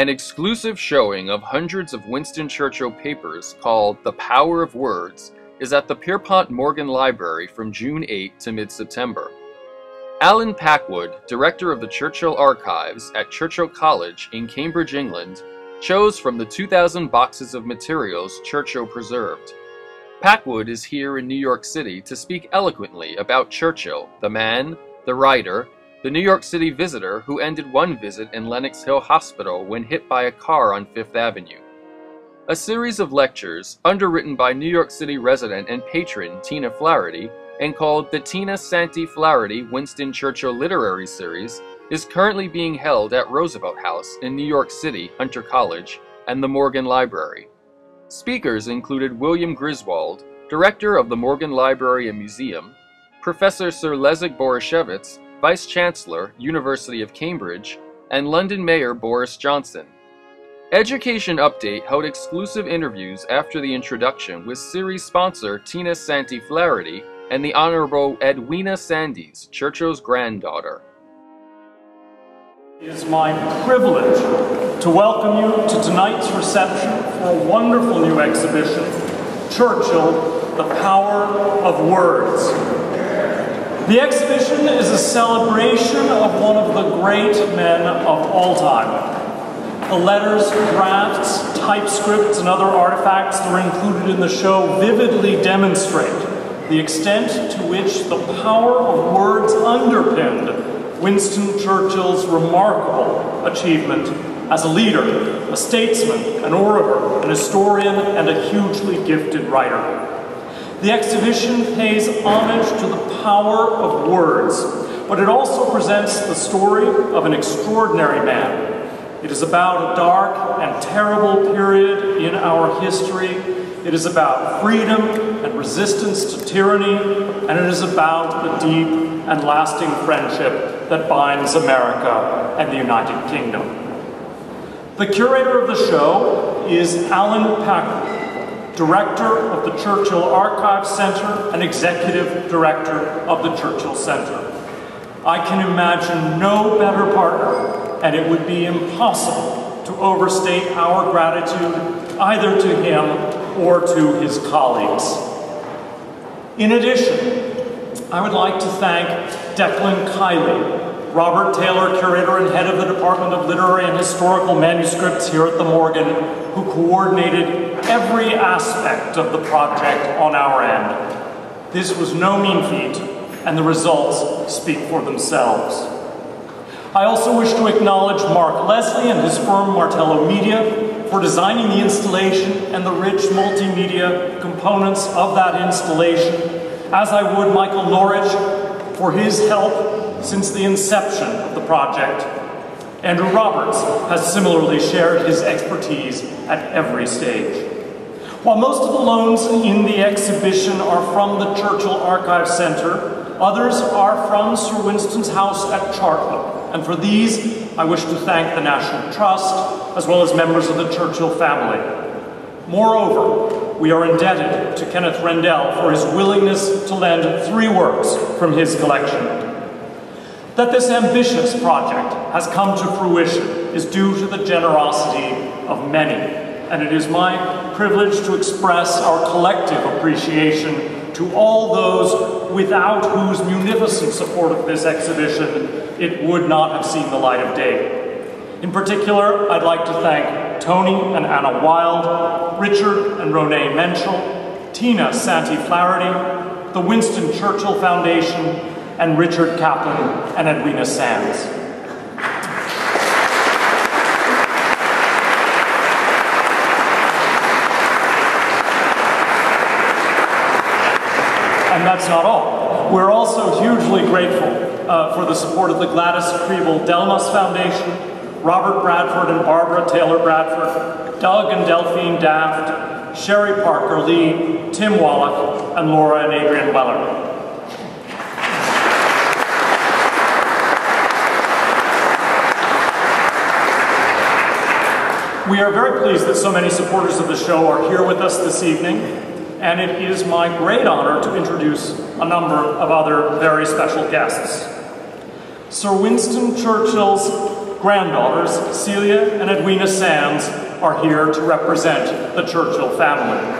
An exclusive showing of hundreds of Winston Churchill papers called The Power of Words is at the Pierpont Morgan Library from June 8 to mid September. Allen Packwood, director of the Churchill Archives at Churchill College in Cambridge, England, chose from the 2,000 boxes of materials Churchill preserved. Packwood is here in New York City to speak eloquently about Churchill, the man, the writer, the New York City visitor who ended one visit in Lenox Hill Hospital when hit by a car on Fifth Avenue. A series of lectures, underwritten by New York City resident and patron Tina Flaherty, and called the Tina Santi Flaherty Winston Churchill Literary Series, is currently being held at Roosevelt House in New York City, Hunter College, and the Morgan Library. Speakers included William Griswold, director of the Morgan Library and Museum, Professor Sir Leszek Borysiewicz, Vice Chancellor, University of Cambridge, and London Mayor Boris Johnson. Education Update held exclusive interviews after the introduction with series sponsor Tina Santi Flaherty and the Honorable Edwina Sandys, Churchill's granddaughter. It is my privilege to welcome you to tonight's reception for a wonderful new exhibition, Churchill, The Power of Words. The exhibition is a celebration of one of the great men of all time. The letters, drafts, typescripts, and other artifacts that are included in the show vividly demonstrate the extent to which the power of words underpinned Winston Churchill's remarkable achievement as a leader, a statesman, an orator, an historian, and a hugely gifted writer. The exhibition pays homage to the power of words, but it also presents the story of an extraordinary man. It is about a dark and terrible period in our history. It is about freedom and resistance to tyranny, and it is about the deep and lasting friendship that binds America and the United Kingdom. The curator of the show is Allen Packwood director of the Churchill Archive Center and executive director of the Churchill Center. I can imagine no better partner, and it would be impossible to overstate our gratitude either to him or to his colleagues. In addition, I would like to thank Declan Kiely, Robert Taylor, curator and head of the Department of Literary and Historical Manuscripts here at the Morgan, who coordinated every aspect of the project on our end. This was no mean feat, and the results speak for themselves. I also wish to acknowledge Mark Leslie and his firm Martello Media for designing the installation and the rich multimedia components of that installation, as I would Michael Norwich for his help since the inception of the project. Andrew Roberts has similarly shared his expertise at every stage. While most of the loans in the exhibition are from the Churchill Archive Center, others are from Sir Winston's house at Chartwell. And for these, I wish to thank the National Trust, as well as members of the Churchill family. Moreover, we are indebted to Kenneth Rendell for his willingness to lend three works from his collection. That this ambitious project has come to fruition is due to the generosity of many and it is my privilege to express our collective appreciation to all those without whose munificent support of this exhibition it would not have seen the light of day. In particular, I'd like to thank Tony and Anna Wild, Richard and Ronay Menschel, Tina Santi Flaherty, the Winston Churchill Foundation, and Richard Kaplan and Edwina Sandys. And that's not all. We're also hugely grateful uh, for the support of the Gladys Krieble Delmas Foundation, Robert Bradford and Barbara Taylor Bradford, Doug and Delphine Daft, Sherry Parker Lee, Tim Wallach, and Laura and Adrian Weller. We are very pleased that so many supporters of the show are here with us this evening and it is my great honor to introduce a number of other very special guests. Sir Winston Churchill's granddaughters, Celia and Edwina Sandys, are here to represent the Churchill family.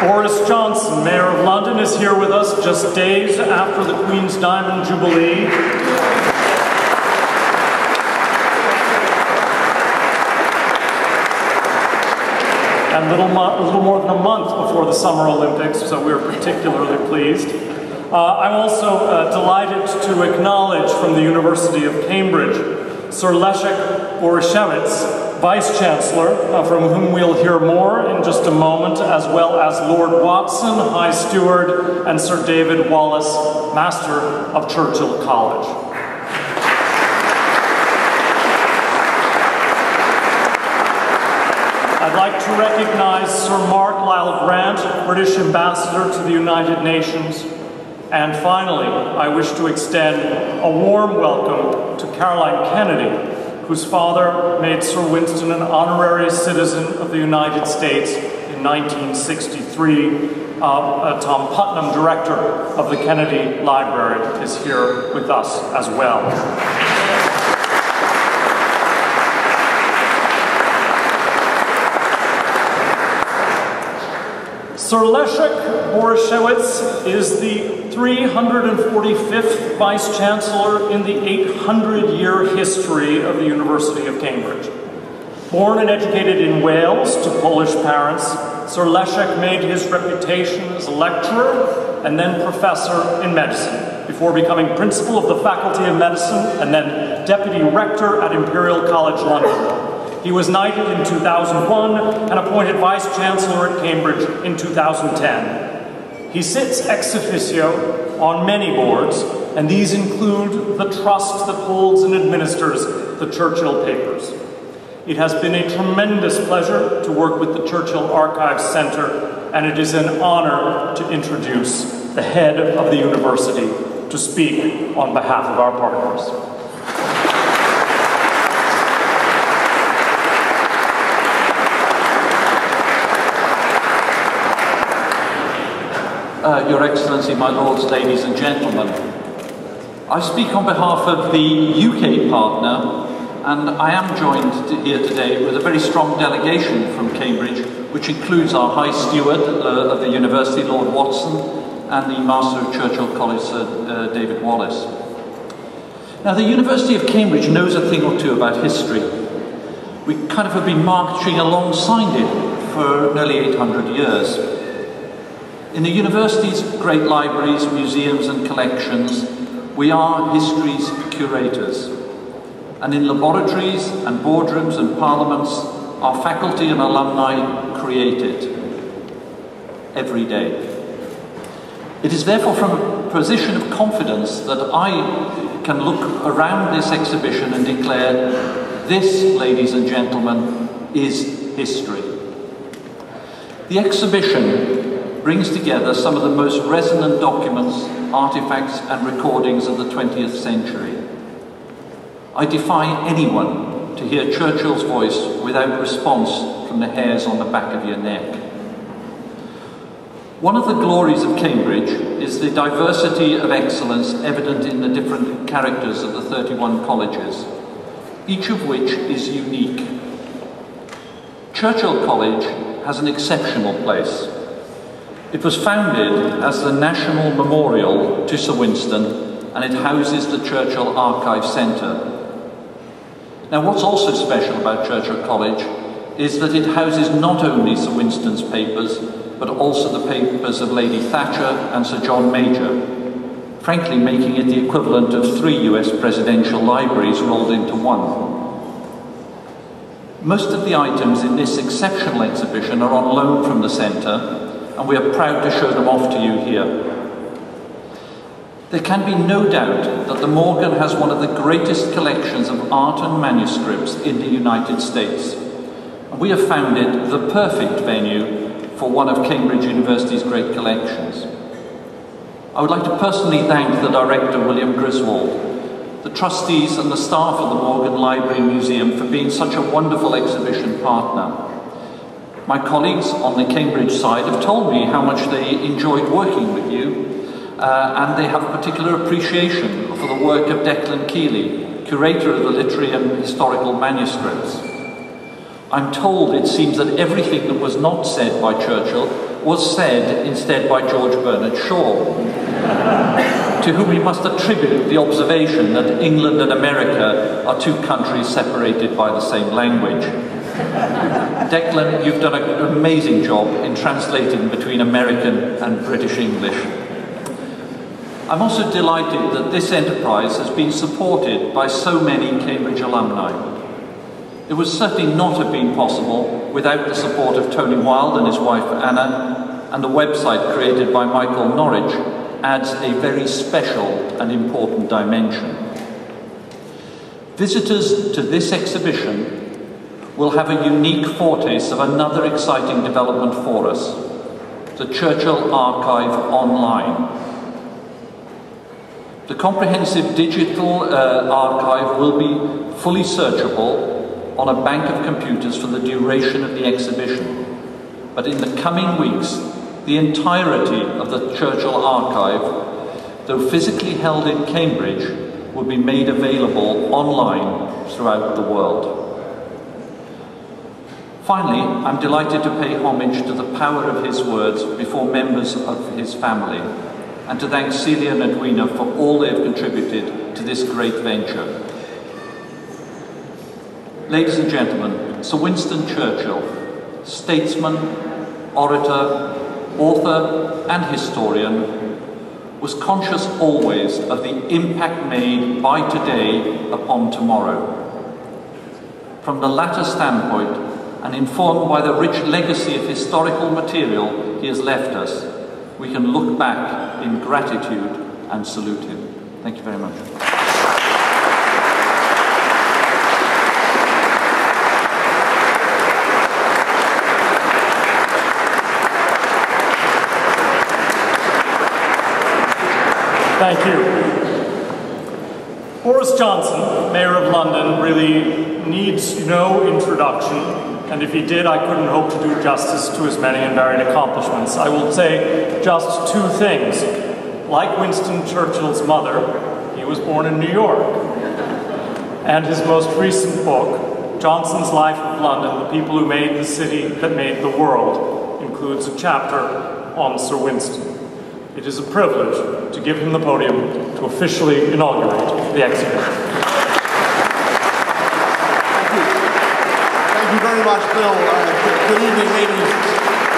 Boris Johnson, Mayor of London, is here with us just days after the Queen's Diamond Jubilee. And little, a little more than a month before the Summer Olympics, so we're particularly pleased. Uh, I'm also uh, delighted to acknowledge from the University of Cambridge Sir Leszek Borysiewicz, Vice Chancellor, uh, from whom we'll hear more in just a moment, as well as Lord Watson, High Steward, and Sir David Wallace, Master of Churchill College. I'd like to recognize Sir Mark Lyall Grant, British Ambassador to the United Nations. And finally, I wish to extend a warm welcome Caroline Kennedy, whose father made Sir Winston an honorary citizen of the United States in 1963. Uh, uh, Tom Putnam, director of the Kennedy Library, is here with us as well. Sir Leszek Borysiewicz is the 345th Vice Chancellor in the 800-year history of the University of Cambridge. Born and educated in Wales to Polish parents, Sir Leszek made his reputation as a lecturer and then professor in medicine, before becoming principal of the Faculty of Medicine and then deputy rector at Imperial College London. He was knighted in 2001 and appointed vice chancellor at Cambridge in 2010. He sits ex officio on many boards, and these include the trust that holds and administers the Churchill Papers. It has been a tremendous pleasure to work with the Churchill Archives Center, and it is an honor to introduce the head of the university to speak on behalf of our partners. Uh, Your Excellency, my lords, ladies and gentlemen. I speak on behalf of the UK partner and I am joined here today with a very strong delegation from Cambridge which includes our High Steward uh, of the University, Lord Watson, and the Master of Churchill College, Sir uh, David Wallace. Now the University of Cambridge knows a thing or two about history. We kind of have been marching alongside it for nearly 800 years. In the university's great libraries, museums and collections, we are history's curators. And in laboratories and boardrooms and parliaments, our faculty and alumni create it every day. It is therefore from a position of confidence that I can look around this exhibition and declare this, ladies and gentlemen, is history. The exhibition brings together some of the most resonant documents, artifacts and recordings of the 20th century. I defy anyone to hear Churchill's voice without response from the hairs on the back of your neck. One of the glories of Cambridge is the diversity of excellence evident in the different characters of the 31 colleges, each of which is unique. Churchill College has an exceptional place. It was founded as the National Memorial to Sir Winston and it houses the Churchill Archive Centre. Now what's also special about Churchill College is that it houses not only Sir Winston's papers but also the papers of Lady Thatcher and Sir John Major, frankly making it the equivalent of three US presidential libraries rolled into one. Most of the items in this exceptional exhibition are on loan from the centre and we are proud to show them off to you here. There can be no doubt that the Morgan has one of the greatest collections of art and manuscripts in the United States. And we have found it the perfect venue for one of Cambridge University's great collections. I would like to personally thank the director, William Griswold, the trustees and the staff of the Morgan Library Museum for being such a wonderful exhibition partner My colleagues on the Cambridge side have told me how much they enjoyed working with you, uh, and they have a particular appreciation for the work of Declan Kiely, curator of the literary and historical manuscripts. I'm told it seems that everything that was not said by Churchill was said instead by George Bernard Shaw, to whom we must attribute the observation that England and America are two countries separated by the same language. Declan, you've done an amazing job in translating between American and British English. I'm also delighted that this enterprise has been supported by so many Cambridge alumni. It would certainly not have been possible without the support of Tony Wild and his wife Anna, and the website created by Michael Norwich adds a very special and important dimension. Visitors to this exhibition will have a unique foretaste of another exciting development for us, the Churchill Archive Online. The comprehensive digital uh, archive will be fully searchable on a bank of computers for the duration of the exhibition. But in the coming weeks, the entirety of the Churchill archive, though physically held in Cambridge, will be made available online throughout the world. Finally, I'm delighted to pay homage to the power of his words before members of his family, and to thank Celia and Edwina for all they have contributed to this great venture. Ladies and gentlemen, Sir Winston Churchill, statesman, orator, author, and historian, was conscious always of the impact made by today upon tomorrow. From the latter standpoint, and informed by the rich legacy of historical material he has left us, we can look back in gratitude and salute him. Thank you very much. Thank you. Boris Johnson, Mayor of London, really needs no introduction, and if he did, I couldn't hope to do justice to his many and varied accomplishments. I will say just two things. Like Winston Churchill's mother, he was born in New York. And his most recent book, Johnson's Life of London, The People Who Made the City That Made the World, includes a chapter on Sir Winston. It is a privilege to give him the podium to officially inaugurate the exhibition. Thank you. Thank you very much, Bill. Uh, good evening, ladies,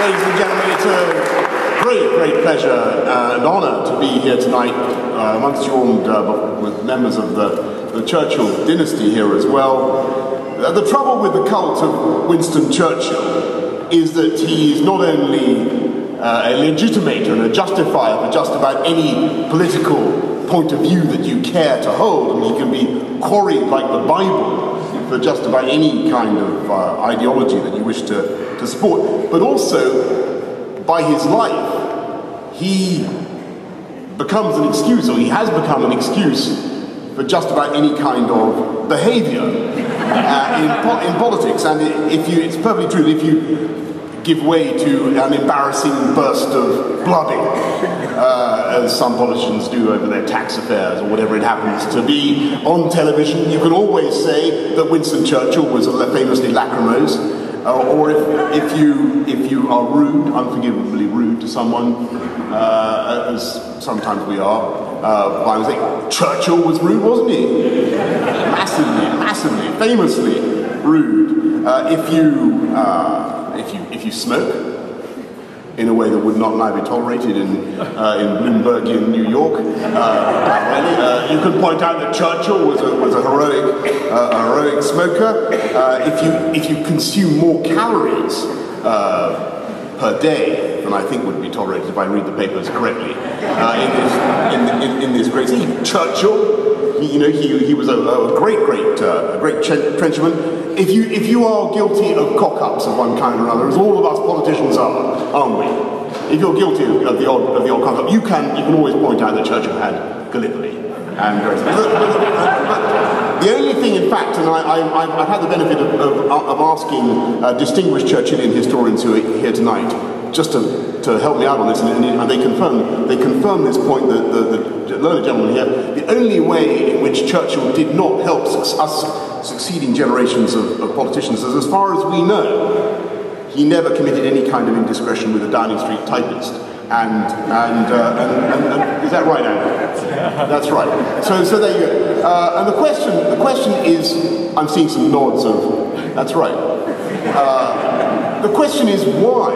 ladies and gentlemen. It's a great, great pleasure uh, and honour to be here tonight uh, amongst you and uh, with members of the, the Churchill dynasty here as well. Uh, the trouble with the cult of Winston Churchill is that he is not only uh, a legitimator and a justifier for just about any political point of view that you care to hold. and he can be quarried like the Bible for just about any kind of uh, ideology that you wish to, to support. But also, by his life, he becomes an excuse, or he has become an excuse for just about any kind of behavior uh, in, po in politics. And if you, it's perfectly true that if you give way to an embarrassing burst of blooding, uh, as some politicians do over their tax affairs or whatever it happens to be on television. You can always say that Winston Churchill was famously lachrymose, uh, or if, if, you, if you are rude, unforgivably rude to someone, uh, as sometimes we are, uh, I would think Churchill was rude, wasn't he? massively, massively, famously rude. Uh, if you uh, if you if you smoke in a way that would not now be tolerated in uh, in New York. Uh, uh, you can point out that Churchill was a, was a heroic uh, a heroic smoker. Uh, if you if you consume more calories uh, per day than I think would be tolerated if I read the papers correctly in this in, in, in this great Churchill, he, you know, he, he was a, a great great a great trenchman if you, if you are guilty of cock-ups of one kind or another, as all of us politicians are, aren't we? If you're guilty of the odd, of the odd cock-up, you can, you can always point out that Churchill had Gallipoli and The only thing, in fact, and I, have had the benefit of, of, of asking uh, distinguished Churchillian historians who are here tonight just to, to help me out on this, and, and they confirm they confirm this point that the, the learned gentleman here. The only way in which Churchill did not help us succeeding generations of, of politicians is, as far as we know, he never committed any kind of indiscretion with a Downing Street typist. And, and, uh, and, and, and, is that right, Andrew? That's right. So, so there you go. Uh, and the question, the question is, I'm seeing some nods of, that's right. Uh, the question is why?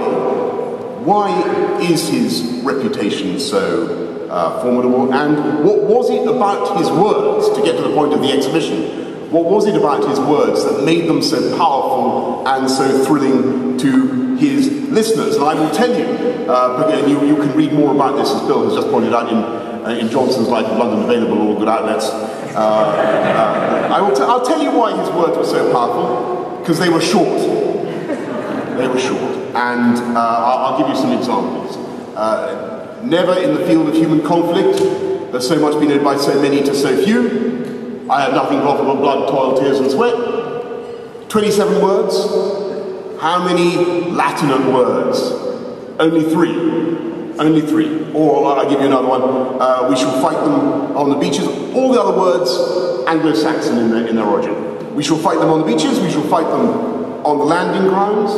Why is his reputation so uh, formidable? And what was it about his words, to get to the point of the exhibition, what was it about his words that made them so powerful and so thrilling to his listeners? And I will tell you, uh, you, you can read more about this, as Bill has just pointed out, in, uh, in Johnson's Life of London, available all good outlets. Uh, uh, I will t- I'll tell you why his words were so powerful, because they were short. They were short. And uh, I'll, I'll, give you some examples. Uh, never in the field of human conflict there's so much been known by so many to so few. I have nothing but blood, toil, tears, and sweat. 27 words. How many Latinate words? Only three. Only three. Or I'll give you another one. Uh, we shall fight them on the beaches. All the other words, Anglo-Saxon in their, in their origin. We shall fight them on the beaches. We shall fight them on the landing grounds.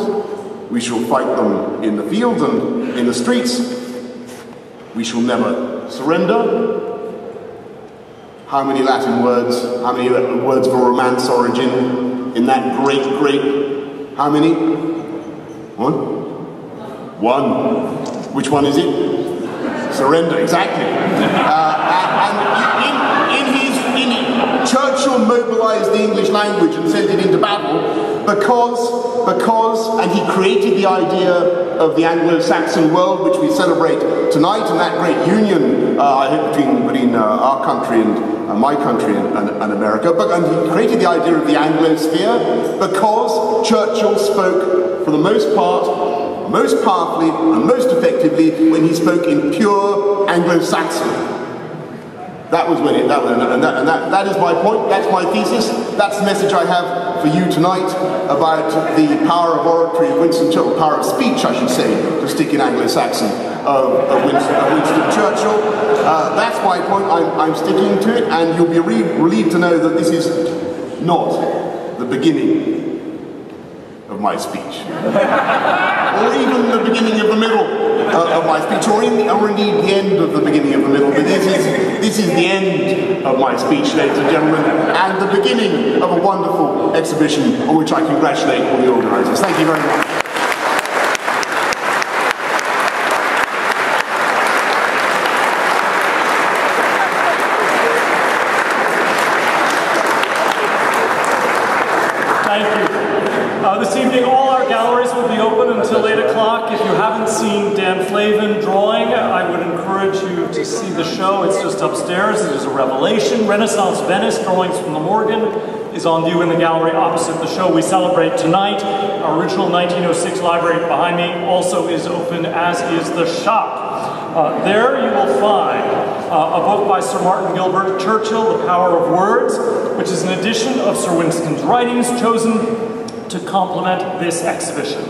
We shall fight them in the fields and in the streets. We shall never surrender. How many Latin words, how many words for romance origin in that great, great, how many? One? One. Which one is it? Surrender, exactly. Uh, and in, in his, in, Churchill mobilized the English language and sent it into battle because, because, and he created the idea of the Anglo-Saxon world, which we celebrate tonight, and that great union uh, between, between uh, our country and uh, my country and, and, and, America. But and he created the idea of the Anglosphere because Churchill spoke, for the most part, most powerfully and most effectively when he spoke in pure Anglo-Saxon. That was when it, that and, that, and that, that is my point, that's my thesis, that's the message I have for you tonight about the power of oratory of Winston Churchill, power of speech, I should say, to stick in Anglo-Saxon, of, of, Winston, of Winston Churchill. Uh, that's my point, I'm, I'm, sticking to it, and you'll be re relieved to know that this is not the beginning my speech. or even the beginning of the middle uh, of my speech, or, in the, or indeed the end of the beginning of the middle. But this is, this is the end of my speech, ladies and gentlemen, and the beginning of a wonderful exhibition on which I congratulate all the organisers. Thank you very much. Renaissance Venice, drawings from the Morgan, is on view in the gallery opposite the show we celebrate tonight. Our original 1906 library behind me also is open, as is the shop. Uh, there you will find uh, a book by Sir Martin Gilbert, Churchill, The Power of Words, which is an edition of Sir Winston's writings chosen to complement this exhibition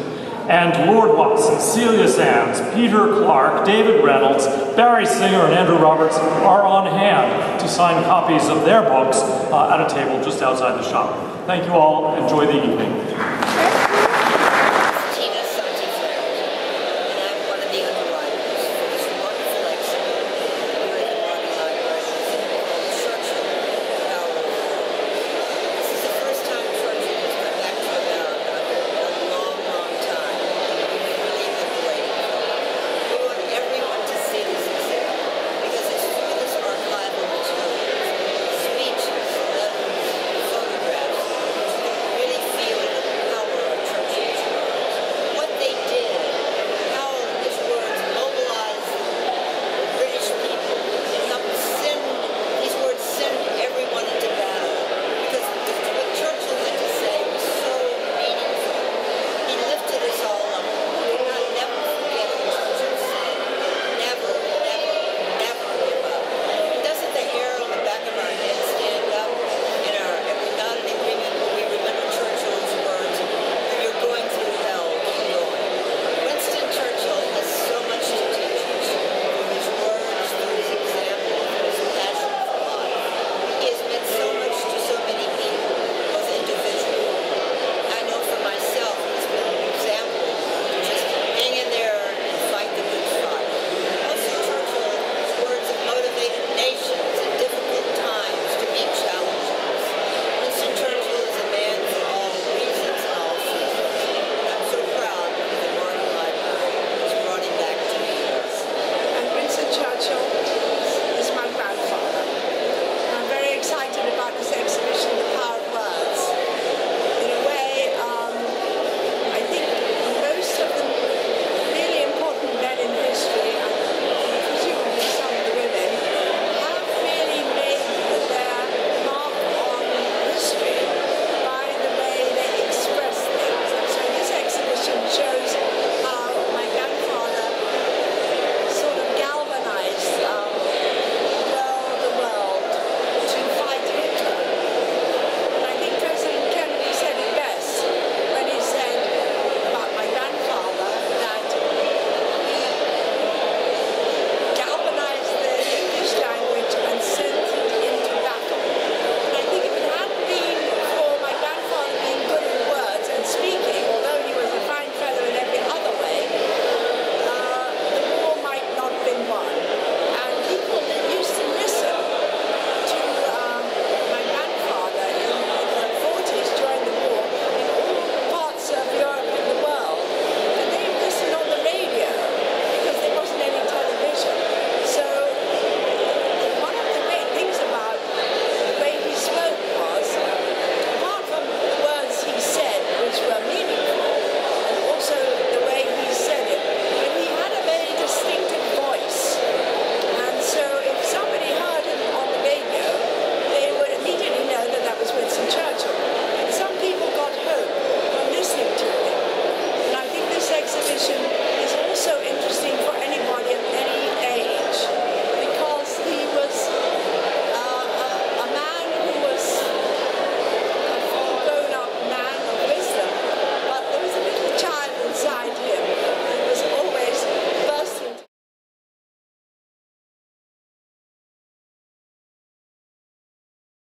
and Lord Watson, Celia Sandys, Peter Clarke, David Reynolds, Barry Singer, and Andrew Roberts are on hand to sign copies of their books uh, at a table just outside the shop. Thank you all. Enjoy the evening.